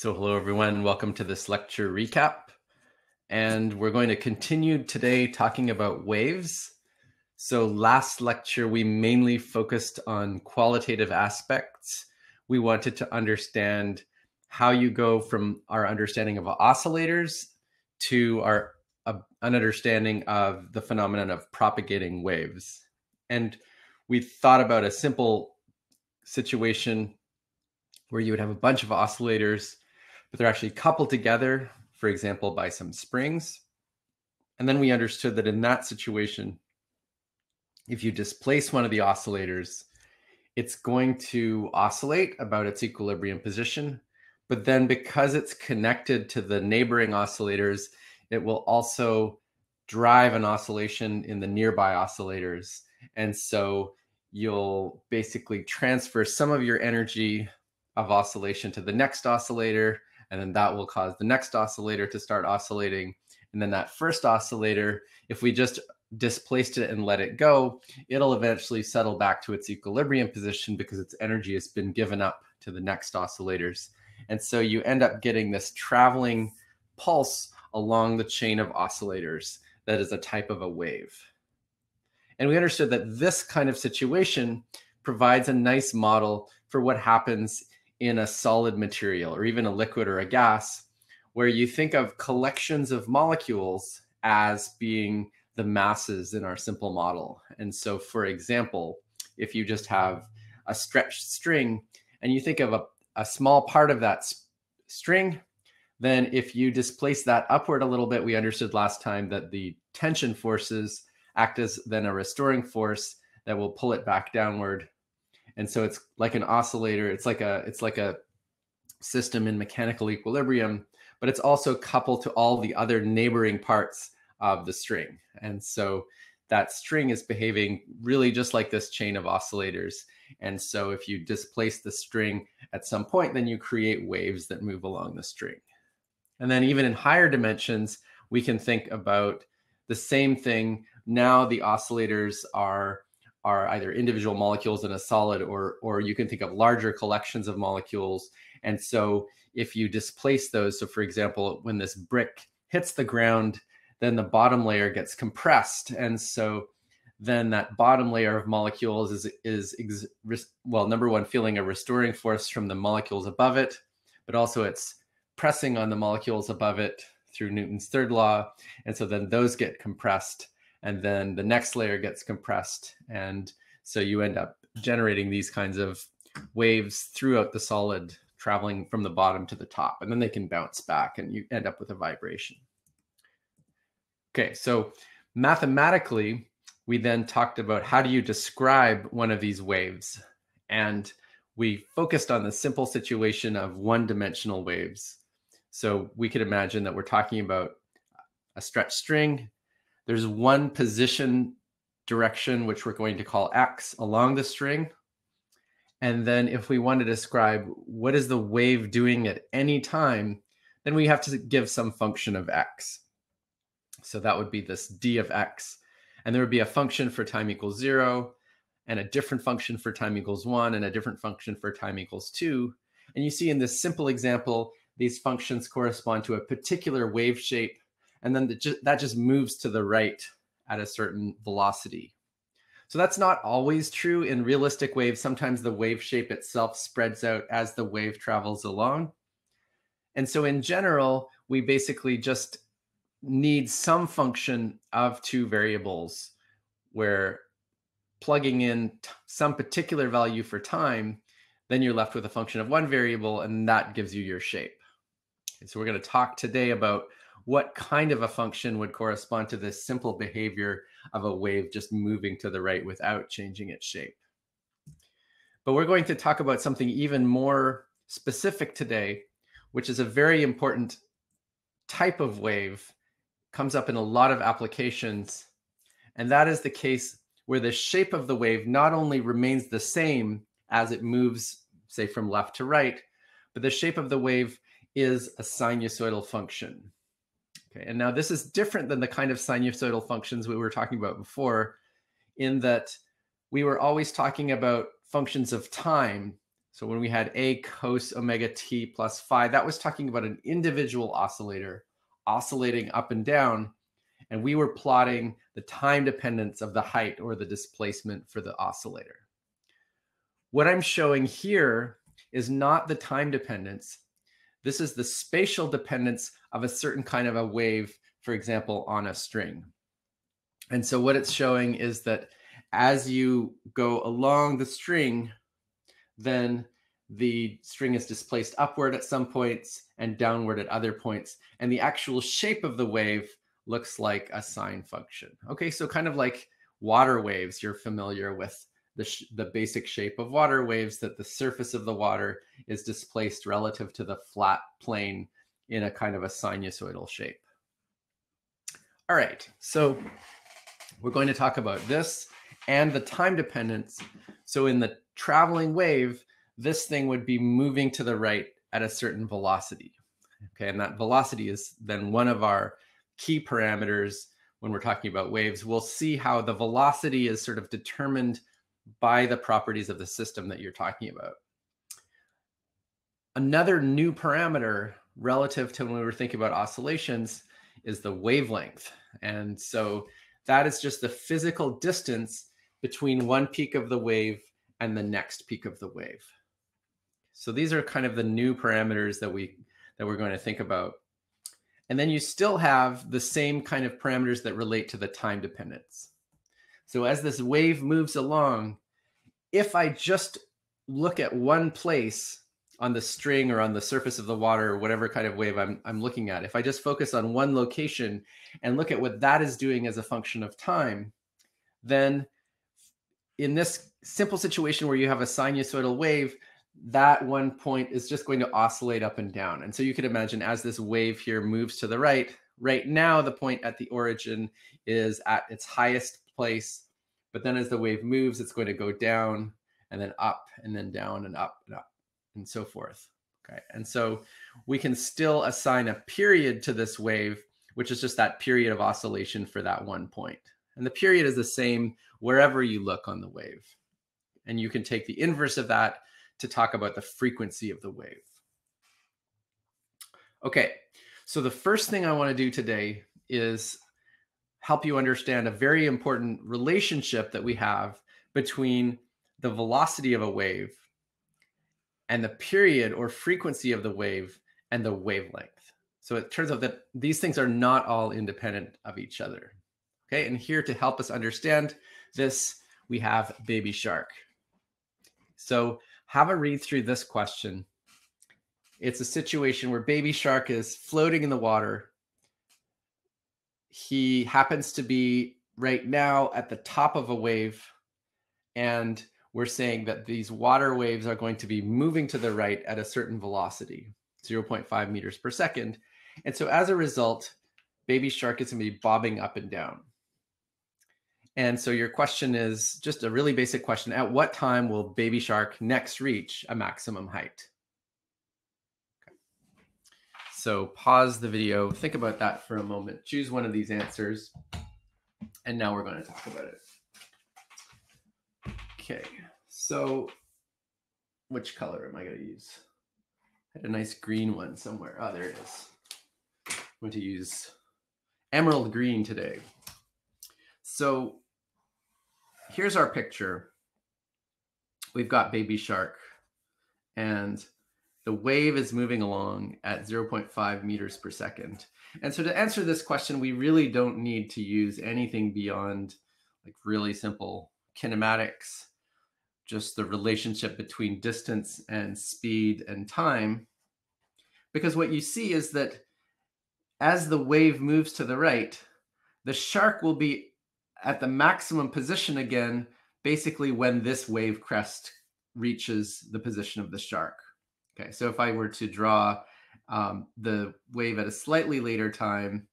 So, hello everyone, welcome to this lecture recap. And we're going to continue today talking about waves. So, last lecture, we mainly focused on qualitative aspects. We wanted to understand how you go from our understanding of oscillators to our uh, an understanding of the phenomenon of propagating waves. And we thought about a simple situation where you would have a bunch of oscillators but they're actually coupled together, for example, by some springs. And then we understood that in that situation, if you displace one of the oscillators, it's going to oscillate about its equilibrium position. But then because it's connected to the neighboring oscillators, it will also drive an oscillation in the nearby oscillators. And so you'll basically transfer some of your energy of oscillation to the next oscillator and then that will cause the next oscillator to start oscillating. And then that first oscillator, if we just displaced it and let it go, it'll eventually settle back to its equilibrium position because its energy has been given up to the next oscillators. And so you end up getting this traveling pulse along the chain of oscillators that is a type of a wave. And we understood that this kind of situation provides a nice model for what happens in a solid material or even a liquid or a gas, where you think of collections of molecules as being the masses in our simple model. And so, for example, if you just have a stretched string and you think of a, a small part of that string, then if you displace that upward a little bit, we understood last time that the tension forces act as then a restoring force that will pull it back downward and so it's like an oscillator it's like a it's like a system in mechanical equilibrium but it's also coupled to all the other neighboring parts of the string. And so that string is behaving really just like this chain of oscillators. And so if you displace the string at some point then you create waves that move along the string. And then even in higher dimensions we can think about the same thing. Now the oscillators are are either individual molecules in a solid or or you can think of larger collections of molecules. And so if you displace those so for example when this brick hits the ground then the bottom layer gets compressed. And so then that bottom layer of molecules is is well number one feeling a restoring force from the molecules above it but also it's pressing on the molecules above it through newton's third law. And so then those get compressed and then the next layer gets compressed. And so you end up generating these kinds of waves throughout the solid traveling from the bottom to the top and then they can bounce back and you end up with a vibration. Okay so mathematically we then talked about how do you describe one of these waves? And we focused on the simple situation of one dimensional waves. So we could imagine that we're talking about a stretched string there's one position direction, which we're going to call X along the string. And then if we want to describe what is the wave doing at any time, then we have to give some function of X. So that would be this D of X. And there would be a function for time equals zero and a different function for time equals one and a different function for time equals two. And you see in this simple example, these functions correspond to a particular wave shape and then the, that just moves to the right at a certain velocity. So that's not always true in realistic waves. Sometimes the wave shape itself spreads out as the wave travels along. And so in general, we basically just need some function of two variables where plugging in some particular value for time, then you're left with a function of one variable and that gives you your shape. And so we're going to talk today about what kind of a function would correspond to this simple behavior of a wave just moving to the right without changing its shape. But we're going to talk about something even more specific today, which is a very important type of wave, comes up in a lot of applications. And that is the case where the shape of the wave not only remains the same as it moves, say, from left to right, but the shape of the wave is a sinusoidal function. Okay, and now this is different than the kind of sinusoidal functions we were talking about before, in that we were always talking about functions of time. So when we had A cos omega t plus phi, that was talking about an individual oscillator oscillating up and down. And we were plotting the time dependence of the height or the displacement for the oscillator. What I'm showing here is not the time dependence. This is the spatial dependence of a certain kind of a wave, for example, on a string. And so what it's showing is that as you go along the string, then the string is displaced upward at some points and downward at other points. And the actual shape of the wave looks like a sine function. Okay, so kind of like water waves, you're familiar with the, the basic shape of water waves that the surface of the water is displaced relative to the flat plane in a kind of a sinusoidal shape. All right, so we're going to talk about this and the time dependence. So in the traveling wave, this thing would be moving to the right at a certain velocity. Okay, and that velocity is then one of our key parameters when we're talking about waves. We'll see how the velocity is sort of determined by the properties of the system that you're talking about. Another new parameter relative to when we were thinking about oscillations is the wavelength. And so that is just the physical distance between one peak of the wave and the next peak of the wave. So these are kind of the new parameters that we that we're going to think about. And then you still have the same kind of parameters that relate to the time dependence. So as this wave moves along, if I just look at one place on the string or on the surface of the water or whatever kind of wave I'm, I'm looking at, if I just focus on one location and look at what that is doing as a function of time, then in this simple situation where you have a sinusoidal wave, that one point is just going to oscillate up and down. And so you can imagine as this wave here moves to the right, right now the point at the origin is at its highest place. But then as the wave moves, it's going to go down and then up and then down and up and up and so forth. Okay. And so we can still assign a period to this wave, which is just that period of oscillation for that one point. And the period is the same wherever you look on the wave. And you can take the inverse of that to talk about the frequency of the wave. Okay, so the first thing I want to do today is help you understand a very important relationship that we have between the velocity of a wave and the period or frequency of the wave and the wavelength. So it turns out that these things are not all independent of each other. Okay, and here to help us understand this, we have Baby Shark. So have a read through this question. It's a situation where baby shark is floating in the water. He happens to be right now at the top of a wave. And we're saying that these water waves are going to be moving to the right at a certain velocity, 0.5 meters per second. And so as a result, baby shark is going to be bobbing up and down. And so your question is just a really basic question. At what time will baby shark next reach a maximum height? Okay. So pause the video, think about that for a moment, choose one of these answers, and now we're going to talk about it. Okay, so which color am I going to use? I had a nice green one somewhere. Oh, there it is. I'm going to use emerald green today. So here's our picture. We've got baby shark and the wave is moving along at 0.5 meters per second. And so to answer this question, we really don't need to use anything beyond like really simple kinematics, just the relationship between distance and speed and time. Because what you see is that as the wave moves to the right, the shark will be at the maximum position again, basically when this wave crest reaches the position of the shark. Okay, so if I were to draw um, the wave at a slightly later time,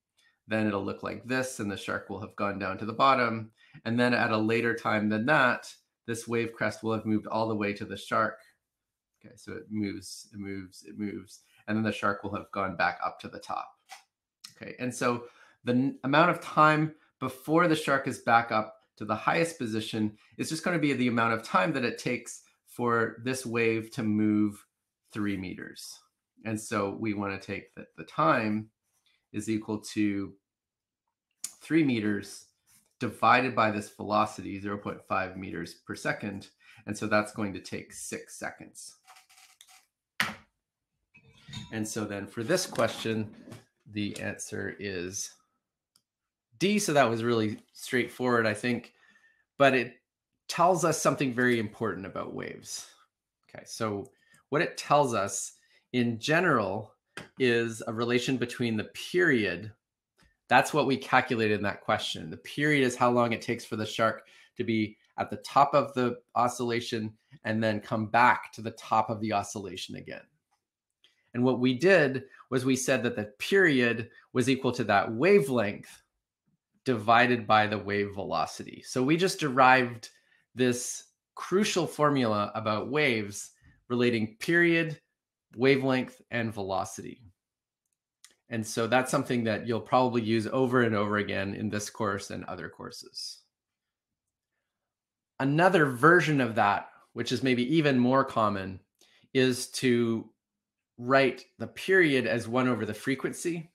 then it'll look like this and the shark will have gone down to the bottom. And then at a later time than that, this wave crest will have moved all the way to the shark. Okay, so it moves, it moves, it moves, and then the shark will have gone back up to the top. Okay, and so the amount of time before the shark is back up to the highest position is just going to be the amount of time that it takes for this wave to move three meters. And so we want to take that the time is equal to three meters divided by this velocity, 0.5 meters per second. And so that's going to take six seconds. And so then for this question, the answer is D. So that was really straightforward, I think, but it tells us something very important about waves. Okay, so what it tells us in general is a relation between the period. That's what we calculated in that question. The period is how long it takes for the shark to be at the top of the oscillation and then come back to the top of the oscillation again. And what we did was we said that the period was equal to that wavelength divided by the wave velocity. So we just derived this crucial formula about waves relating period, wavelength, and velocity. And so that's something that you'll probably use over and over again in this course and other courses. Another version of that, which is maybe even more common, is to write the period as one over the frequency.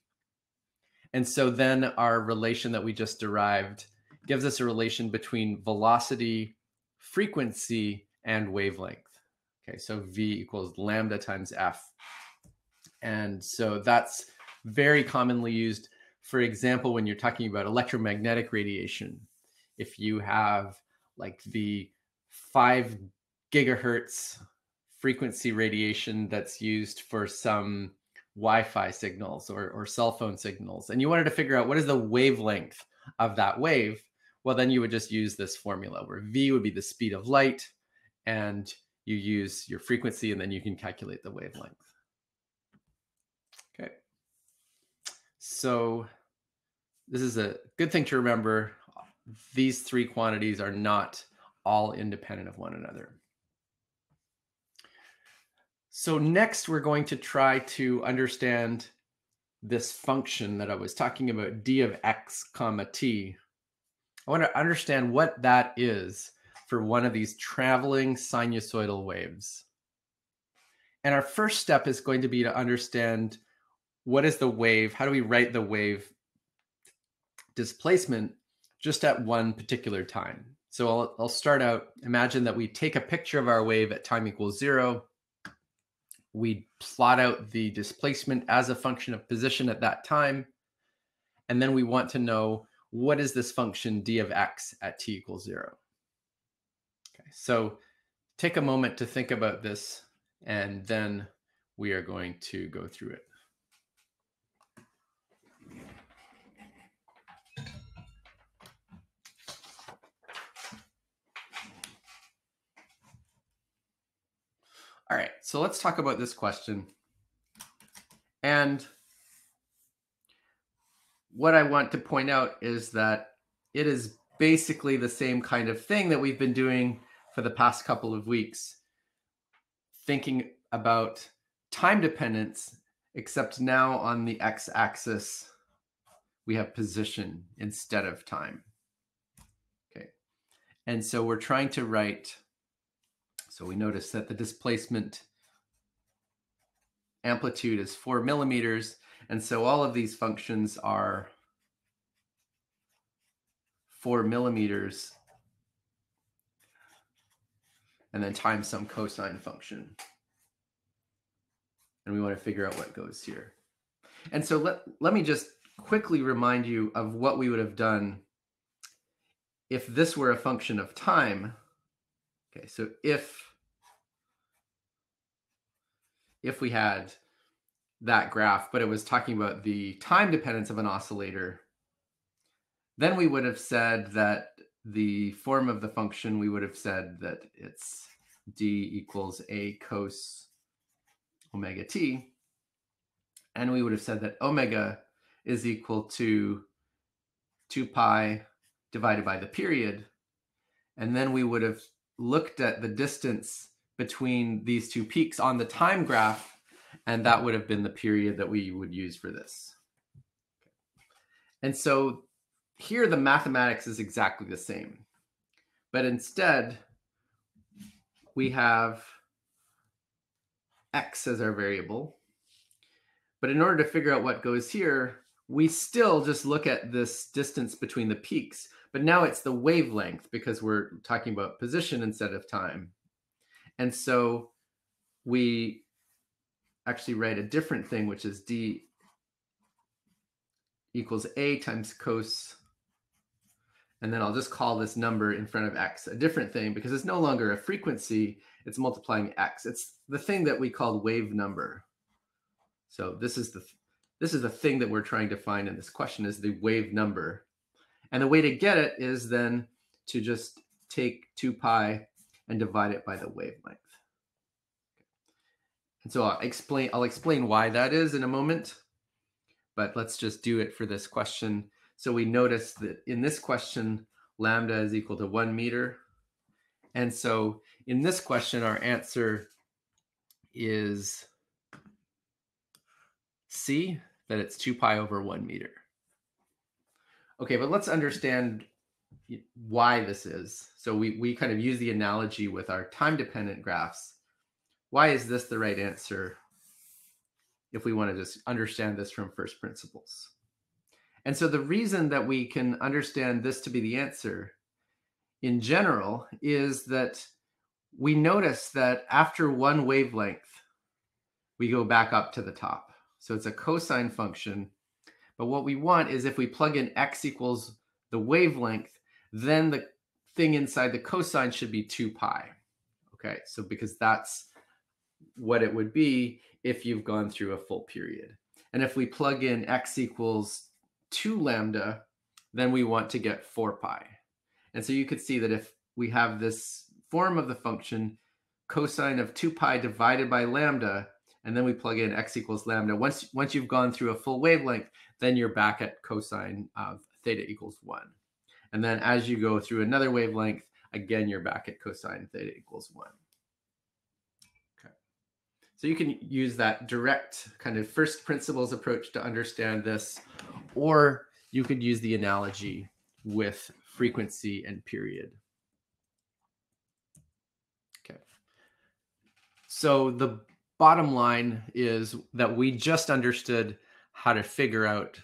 And so then our relation that we just derived gives us a relation between velocity, frequency, and wavelength. Okay, so V equals lambda times F. And so that's very commonly used, for example, when you're talking about electromagnetic radiation. If you have like the five gigahertz frequency radiation that's used for some Wi-Fi signals or, or cell phone signals, and you wanted to figure out what is the wavelength of that wave, well, then you would just use this formula where V would be the speed of light and you use your frequency and then you can calculate the wavelength. So this is a good thing to remember. Uh, these three quantities are not all independent of one another. So next we're going to try to understand this function that I was talking about, d of x comma t. I want to understand what that is for one of these traveling sinusoidal waves. And our first step is going to be to understand what is the wave, how do we write the wave displacement just at one particular time. So I'll, I'll start out, imagine that we take a picture of our wave at time equals zero, we plot out the displacement as a function of position at that time. And then we want to know what is this function d of x at t equals zero. Okay, So take a moment to think about this, and then we are going to go through it. All right, so let's talk about this question. And what I want to point out is that it is basically the same kind of thing that we've been doing for the past couple of weeks thinking about time dependence, except now on the x axis, we have position instead of time. Okay. And so we're trying to write, so we notice that the displacement amplitude is four millimeters. And so all of these functions are four millimeters and then times some cosine function. And we want to figure out what goes here. And so let, let me just quickly remind you of what we would have done if this were a function of time. Okay, so if if we had that graph, but it was talking about the time dependence of an oscillator, then we would have said that the form of the function, we would have said that it's d equals a cos omega t. And we would have said that omega is equal to 2 pi divided by the period. And then we would have looked at the distance between these two peaks on the time graph, and that would have been the period that we would use for this. And so here, the mathematics is exactly the same. But instead, we have x as our variable. But in order to figure out what goes here, we still just look at this distance between the peaks. But now it's the wavelength because we're talking about position instead of time. And so we actually write a different thing, which is d equals a times cos and then I'll just call this number in front of x a different thing because it's no longer a frequency, it's multiplying x. It's the thing that we called wave number. So this is the this is the thing that we're trying to find in this question is the wave number. And the way to get it is then to just take 2 pi and divide it by the wavelength. And so I'll explain I'll explain why that is in a moment. But let's just do it for this question. So we notice that in this question, lambda is equal to one meter. And so in this question, our answer is C, that it's 2 pi over 1 meter. Okay, but let's understand why this is. So we, we kind of use the analogy with our time-dependent graphs. Why is this the right answer if we want to just understand this from first principles? And so the reason that we can understand this to be the answer in general is that we notice that after one wavelength, we go back up to the top. So it's a cosine function. But what we want is if we plug in x equals the wavelength, then the thing inside the cosine should be 2 pi. Okay, so because that's what it would be if you've gone through a full period. And if we plug in x equals 2 lambda, then we want to get 4 pi. And so you could see that if we have this form of the function, cosine of 2 pi divided by lambda, and then we plug in x equals lambda. Once, once you've gone through a full wavelength, then you're back at cosine of theta equals 1. And then as you go through another wavelength, again, you're back at cosine theta equals 1. Okay. So you can use that direct kind of first principles approach to understand this, or you could use the analogy with frequency and period. Okay. So the bottom line is that we just understood how to figure out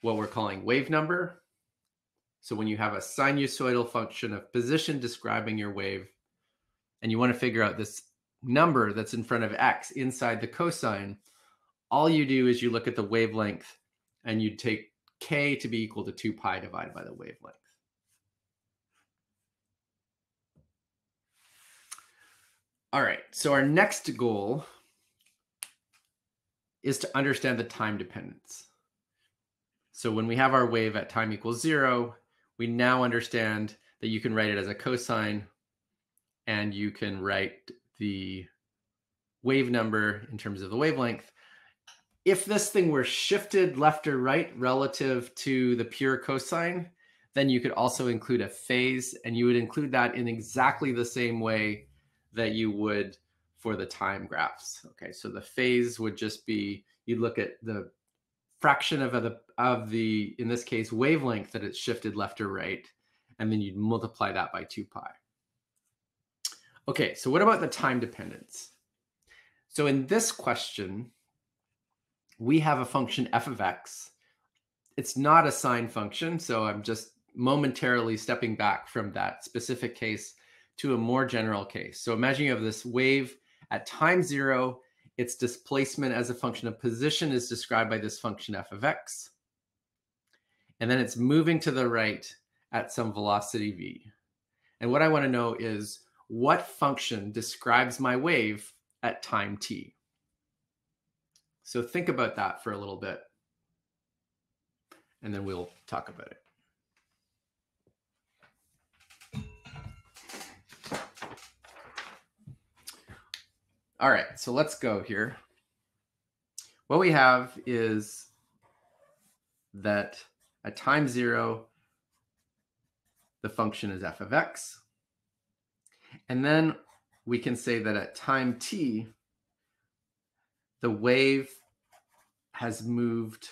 what we're calling wave number. So when you have a sinusoidal function of position describing your wave, and you want to figure out this number that's in front of x inside the cosine, all you do is you look at the wavelength and you'd take k to be equal to 2 pi divided by the wavelength. All right, so our next goal is to understand the time dependence. So when we have our wave at time equals zero, we now understand that you can write it as a cosine and you can write the wave number in terms of the wavelength if this thing were shifted left or right relative to the pure cosine, then you could also include a phase and you would include that in exactly the same way that you would for the time graphs. Okay, so the phase would just be, you'd look at the fraction of the, of the, in this case, wavelength that it's shifted left or right, and then you'd multiply that by 2 pi. Okay, so what about the time dependence? So in this question, we have a function f of x. It's not a sine function, so I'm just momentarily stepping back from that specific case to a more general case. So imagine you have this wave at time zero, its displacement as a function of position is described by this function f of x. And then it's moving to the right at some velocity v. And what I want to know is what function describes my wave at time t? So think about that for a little bit, and then we'll talk about it. All right, so let's go here. What we have is that at time zero, the function is f of x. And then we can say that at time t, the wave has moved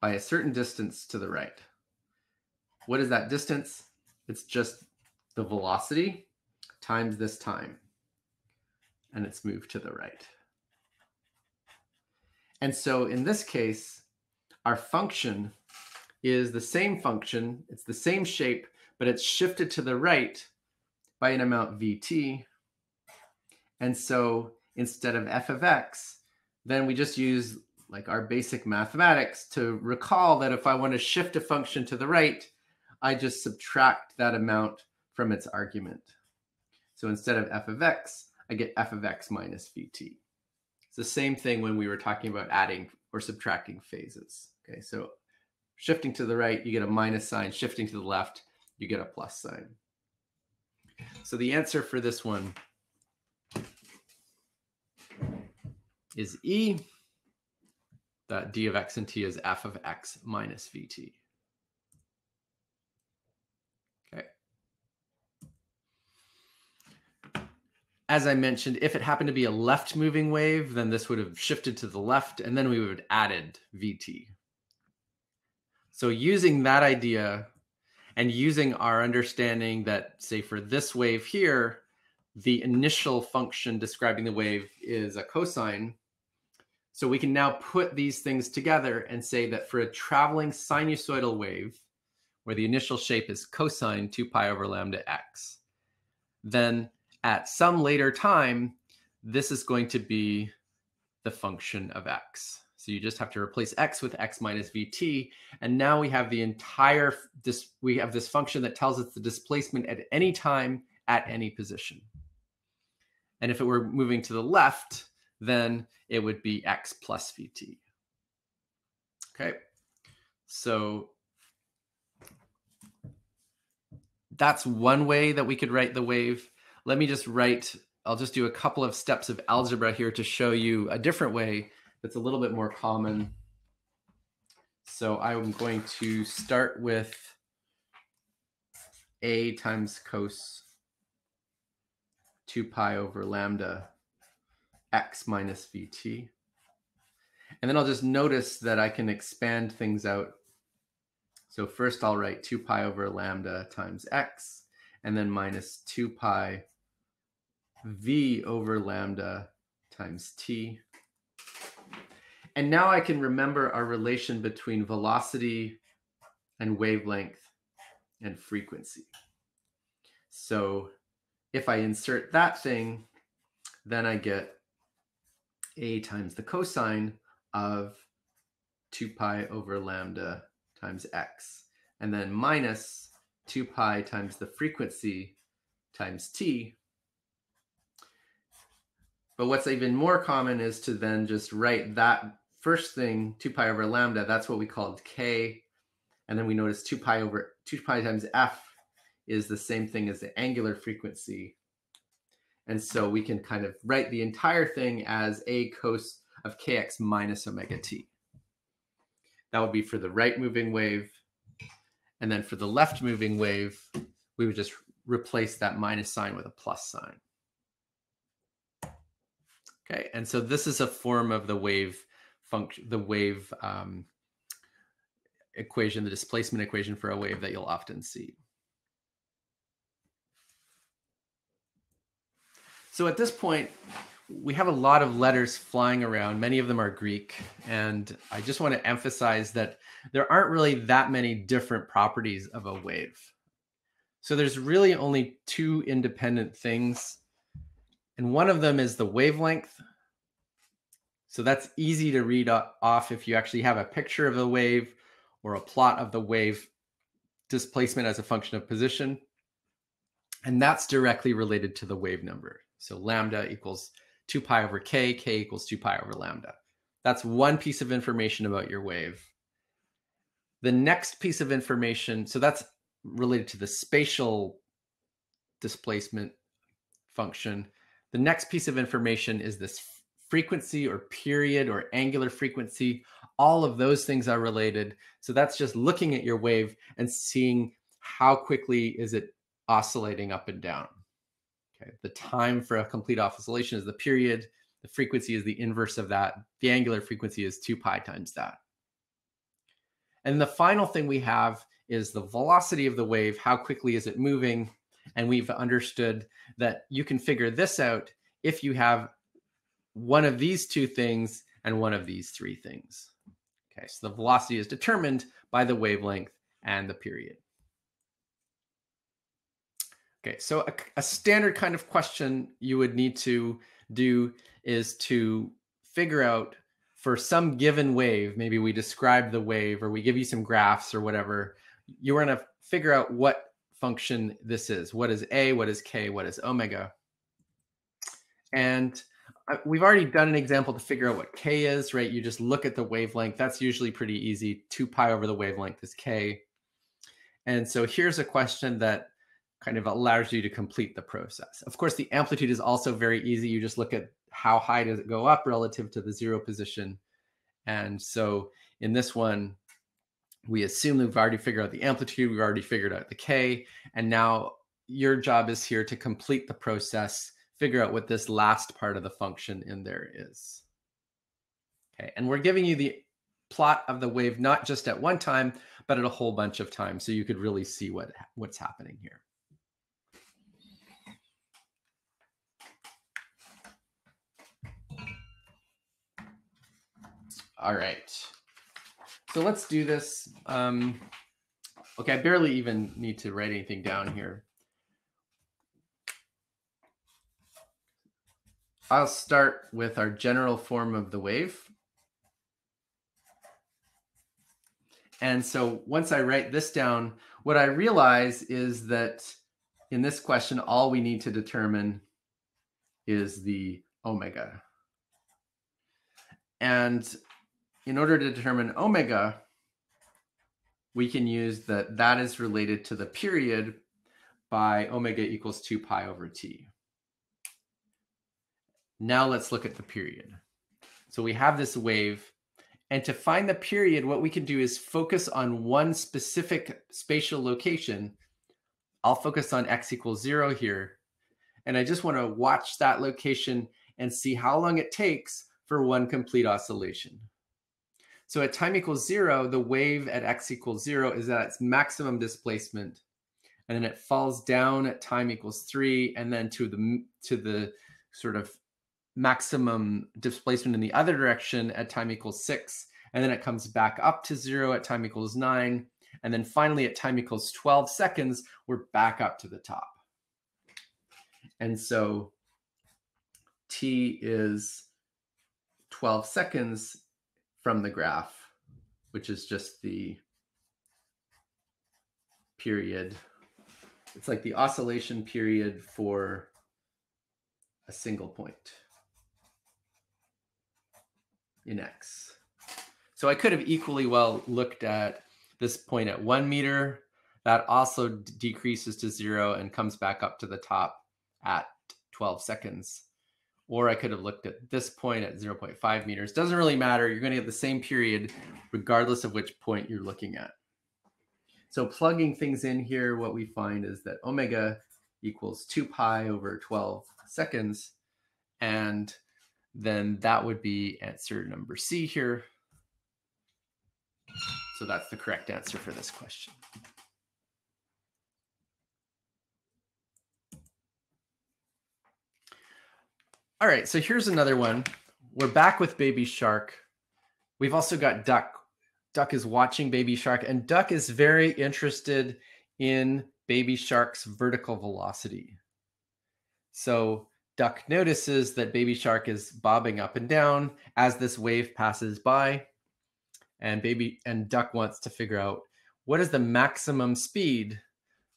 by a certain distance to the right. What is that distance? It's just the velocity times this time. And it's moved to the right. And so in this case, our function is the same function. It's the same shape, but it's shifted to the right by an amount vt. And so instead of f of x, then we just use like our basic mathematics to recall that if I want to shift a function to the right, I just subtract that amount from its argument. So instead of f of x, I get f of x minus vt. It's the same thing when we were talking about adding or subtracting phases. Okay, so shifting to the right, you get a minus sign. Shifting to the left, you get a plus sign. So the answer for this one is E. That d of x and t is f of x minus vt. As I mentioned, if it happened to be a left moving wave, then this would have shifted to the left and then we would have added vt. So using that idea and using our understanding that, say, for this wave here, the initial function describing the wave is a cosine. So we can now put these things together and say that for a traveling sinusoidal wave, where the initial shape is cosine 2 pi over lambda x, then at some later time, this is going to be the function of x. So you just have to replace x with x minus vt. And now we have the entire, this, we have this function that tells us the displacement at any time at any position. And if it were moving to the left, then it would be x plus vt. Okay, so that's one way that we could write the wave. Let me just write, I'll just do a couple of steps of algebra here to show you a different way that's a little bit more common. So I'm going to start with a times cos 2 pi over lambda x minus vt. And then I'll just notice that I can expand things out. So first I'll write 2 pi over lambda times x, and then minus 2 pi v over lambda times t. And now I can remember our relation between velocity and wavelength and frequency. So if I insert that thing, then I get a times the cosine of 2 pi over lambda times x, and then minus 2 pi times the frequency times t, but what's even more common is to then just write that first thing, 2 pi over lambda, that's what we called k. And then we notice 2 pi over 2 pi times f is the same thing as the angular frequency. And so we can kind of write the entire thing as a cos of kx minus omega t. That would be for the right moving wave. And then for the left moving wave, we would just replace that minus sign with a plus sign. Okay, and so this is a form of the wave function, the wave um, equation, the displacement equation for a wave that you'll often see. So at this point, we have a lot of letters flying around. Many of them are Greek. And I just want to emphasize that there aren't really that many different properties of a wave. So there's really only two independent things and one of them is the wavelength. So that's easy to read off if you actually have a picture of the wave or a plot of the wave displacement as a function of position. And that's directly related to the wave number. So lambda equals 2 pi over k, k equals 2 pi over lambda. That's one piece of information about your wave. The next piece of information, so that's related to the spatial displacement function. The next piece of information is this frequency or period or angular frequency. All of those things are related. So that's just looking at your wave and seeing how quickly is it oscillating up and down. Okay, the time for a complete oscillation is the period. The frequency is the inverse of that. The angular frequency is 2 pi times that. And the final thing we have is the velocity of the wave. How quickly is it moving? And we've understood that you can figure this out if you have one of these two things and one of these three things. Okay, so the velocity is determined by the wavelength and the period. Okay, so a, a, standard kind of question you would need to do is to figure out for some given wave, maybe we describe the wave or we give you some graphs or whatever, you want to figure out what function this is. What is A, what is K, what is omega? And uh, we've already done an example to figure out what K is, right? You just look at the wavelength. That's usually pretty easy. 2 pi over the wavelength is K. And so here's a question that kind of allows you to complete the process. Of course, the amplitude is also very easy. You just look at how high does it go up relative to the zero position. And so in this one, we assume that we've already figured out the amplitude, we've already figured out the K, and now your job is here to complete the process, figure out what this last part of the function in there is. Okay, and we're giving you the plot of the wave not just at one time, but at a whole bunch of times, so you could really see what what's happening here. All right. So let's do this. Um, okay, I barely even need to write anything down here. I'll start with our general form of the wave. And so once I write this down, what I realize is that in this question, all we need to determine is the omega. And in order to determine omega, we can use that that is related to the period by omega equals 2 pi over t. Now let's look at the period. So we have this wave, and to find the period, what we can do is focus on one specific spatial location. I'll focus on x equals 0 here, and I just want to watch that location and see how long it takes for one complete oscillation. So at time equals zero, the wave at x equals zero is at its maximum displacement. And then it falls down at time equals three, and then to the to the sort of maximum displacement in the other direction at time equals six. And then it comes back up to zero at time equals nine. And then finally at time equals 12 seconds, we're back up to the top. And so t is 12 seconds from the graph, which is just the period. It's like the oscillation period for a single point in X. So I could have equally well looked at this point at one meter. That also decreases to zero and comes back up to the top at 12 seconds. Or I could have looked at this point at 0.5 meters. Doesn't really matter. You're going to get the same period regardless of which point you're looking at. So plugging things in here, what we find is that omega equals 2 pi over 12 seconds. And then that would be answer number C here. So that's the correct answer for this question. All right, so here's another one. We're back with Baby Shark. We've also got Duck. Duck is watching Baby Shark, and Duck is very interested in Baby Shark's vertical velocity. So Duck notices that Baby Shark is bobbing up and down as this wave passes by, and Baby and Duck wants to figure out what is the maximum speed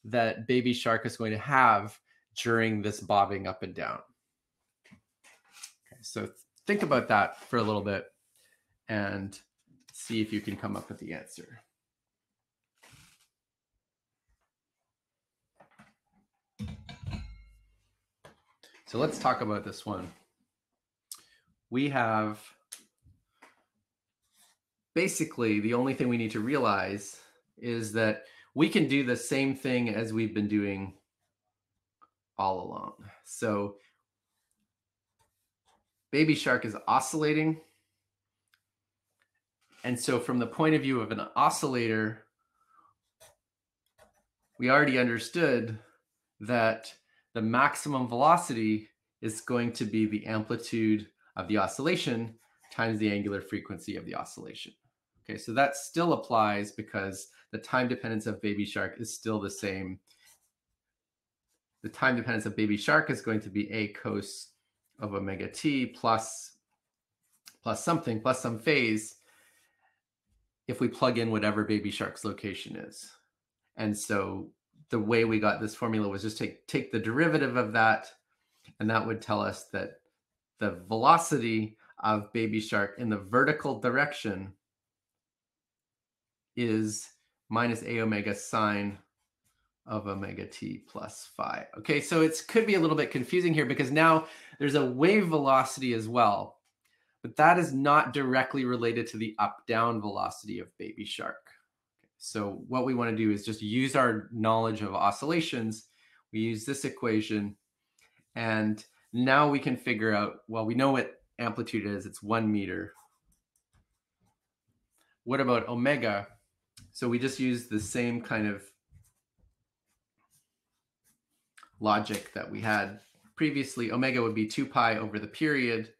that Baby Shark is going to have during this bobbing up and down. So think about that for a little bit and see if you can come up with the answer. So let's talk about this one. We have basically the only thing we need to realize is that we can do the same thing as we've been doing all along. So Baby Shark is oscillating. And so from the point of view of an oscillator, we already understood that the maximum velocity is going to be the amplitude of the oscillation times the angular frequency of the oscillation. Okay, so that still applies because the time dependence of baby shark is still the same. The time dependence of baby shark is going to be a cos of omega t plus plus something plus some phase if we plug in whatever baby shark's location is. And so the way we got this formula was just take take the derivative of that and that would tell us that the velocity of baby shark in the vertical direction is minus a omega sine of omega t plus phi. Okay, so it could be a little bit confusing here because now there's a wave velocity as well, but that is not directly related to the up-down velocity of baby shark. So what we want to do is just use our knowledge of oscillations. We use this equation and now we can figure out, well, we know what amplitude is. It's one meter. What about omega? So we just use the same kind of logic that we had previously. Omega would be 2 pi over the period.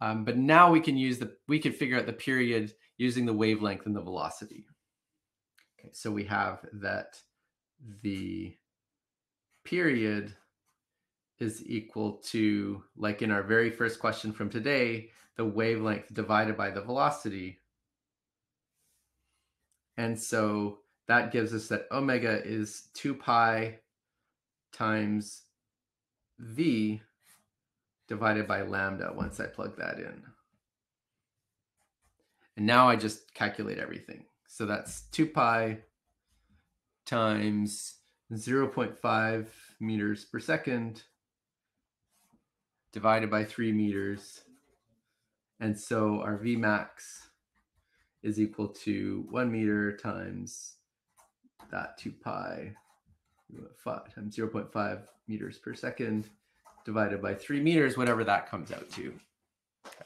Um, but now we can use the, we can figure out the period using the wavelength and the velocity. Okay, so we have that the period is equal to, like in our very first question from today, the wavelength divided by the velocity. And so that gives us that omega is 2 pi times v divided by lambda once I plug that in. And now I just calculate everything. So that's 2 pi times 0.5 meters per second divided by 3 meters. And so our V max is equal to 1 meter times that 2 pi five, times 0.5 meters per second divided by 3 meters, whatever that comes out to.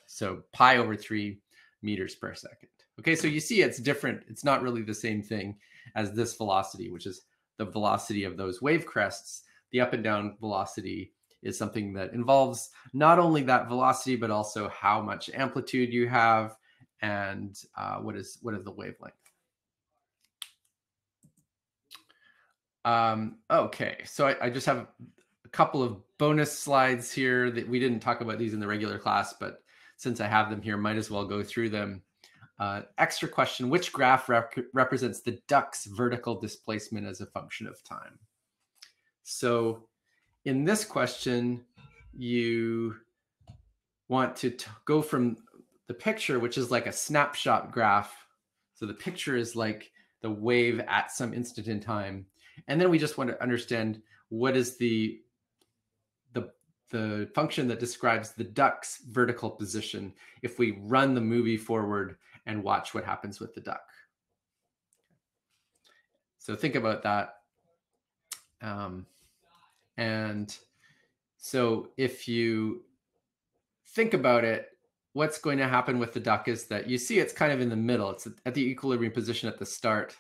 So pi over 3 meters per second. Okay, so you see it's different. It's not really the same thing as this velocity, which is the velocity of those wave crests. The up and down velocity is something that involves not only that velocity, but also how much amplitude you have and uh, what is what is the wavelength. Um, okay, so I, I just have a couple of bonus slides here that we didn't talk about these in the regular class, but since I have them here, might as well go through them. Uh, extra question, which graph rep represents the duck's vertical displacement as a function of time? So in this question, you want to go from the picture, which is like a snapshot graph. So the picture is like the wave at some instant in time. And then we just want to understand what is the the the function that describes the duck's vertical position if we run the movie forward and watch what happens with the duck. So think about that. Um, and so if you think about it, what's going to happen with the duck is that you see it's kind of in the middle. It's at the equilibrium position at the start.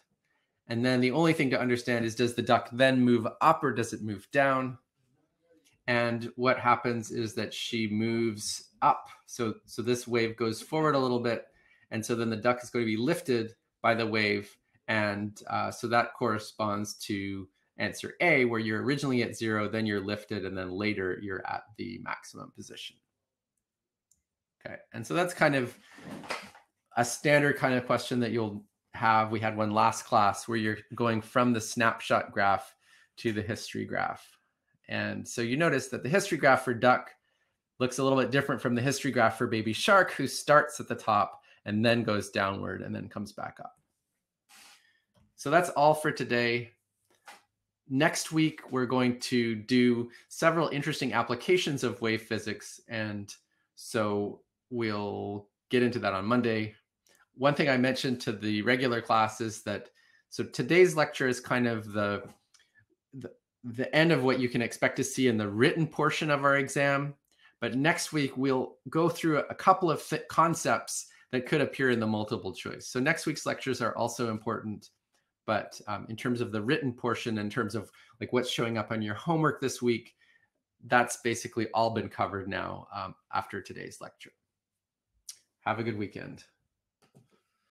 And then the only thing to understand is does the duck then move up or does it move down? And what happens is that she moves up. So, so this wave goes forward a little bit. And so then the duck is going to be lifted by the wave. And uh, so that corresponds to answer A, where you're originally at zero, then you're lifted, and then later you're at the maximum position. Okay, and so that's kind of a standard kind of question that you'll have. We had one last class where you're going from the snapshot graph to the history graph. And so you notice that the history graph for duck looks a little bit different from the history graph for baby shark, who starts at the top and then goes downward and then comes back up. So that's all for today next week we're going to do several interesting applications of wave physics and so we'll get into that on monday one thing i mentioned to the regular class is that so today's lecture is kind of the, the the end of what you can expect to see in the written portion of our exam but next week we'll go through a couple of concepts that could appear in the multiple choice so next week's lectures are also important But um, in terms of the written portion, in terms of like what's showing up on your homework this week, that's basically all been covered now um, after today's lecture. Have a good weekend.